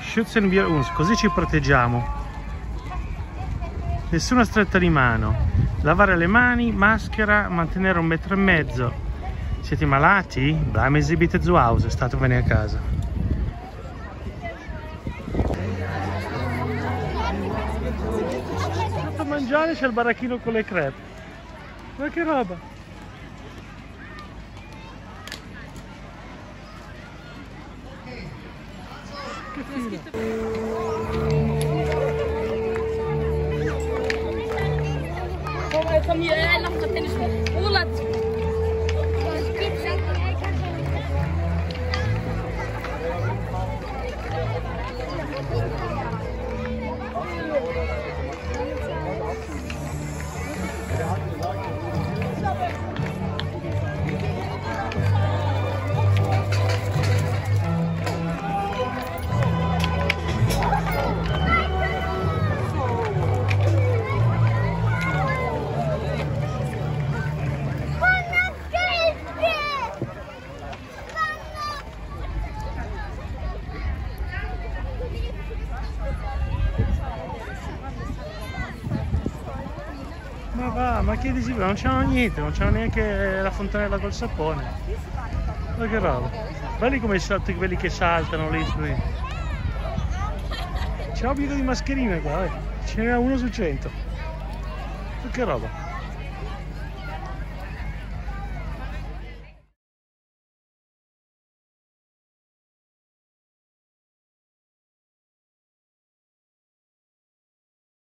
Schützen wir uns, così ci proteggiamo. Nessuna stretta di mano. Lavare le mani, maschera, mantenere un metro e mezzo. Siete malati? Bleiben Sie bitte zu Hause, statevene a casa. Sotto a mangiare c'è il baracchino con le crepe. Ma che roba! kötüyle. Komm, komm hier, lass mal Tennis spielen. Ma va, ma che dici? Non c'hanno niente, non c'hanno neanche la fontanella col sapone. Ma che roba. Belli come sotto quelli che saltano lì su. C'è obbligo di mascherine qua, eh. Ce n'era uno su cento. Ma che roba.